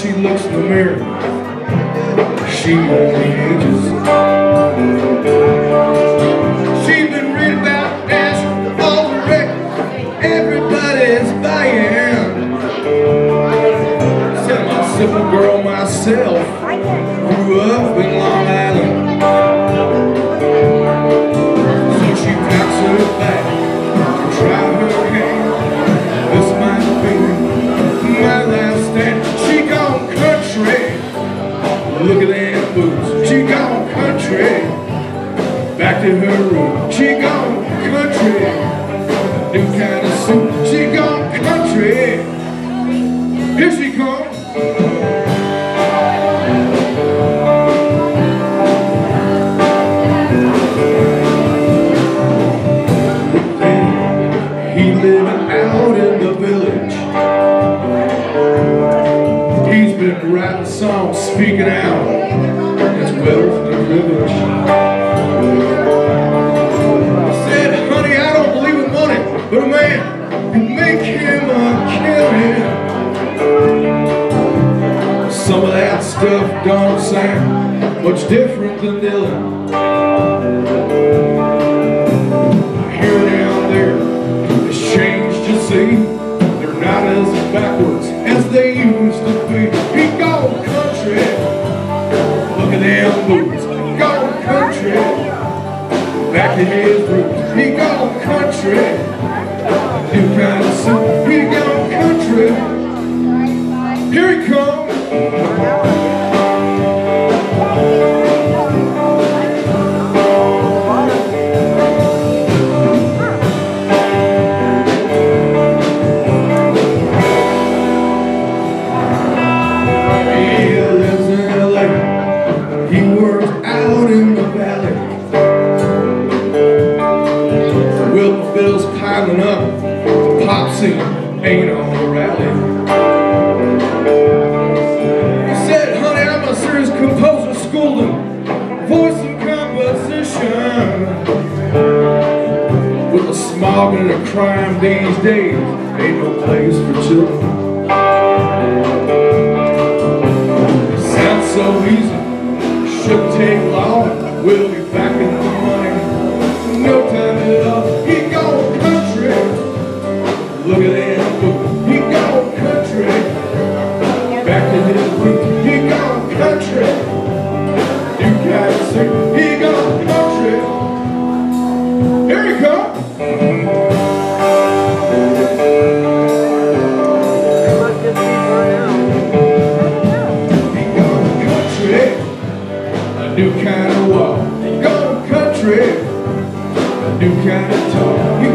she looks in the mirror, she only ages. She's been reading about NASCAR, all the records, everybody's buying. Said my simple girl myself Look at them boots. She gone country. Back to her room. She gone country. New kind of suit. She gone country. Here she comes. Been writing songs, speaking out. It's wealth and privilege. Said, honey, I don't believe in money, but a man can make him a killing. Some of that stuff don't sound much different than Dylan. Here down there, it's changed, you see. They're not as backwards as they used to He gone country. Look at them boots. Gone country. Back to his roots. He gone country. Piling up. The pop scene ain't on the rally. He said, honey, I'm a serious composer, schooled in voice and composition. With the smog and the crime these days, ain't no place for children. Sounds so easy, should take long. We'll be back in new kind of walk. Gone country. A new kind of talk.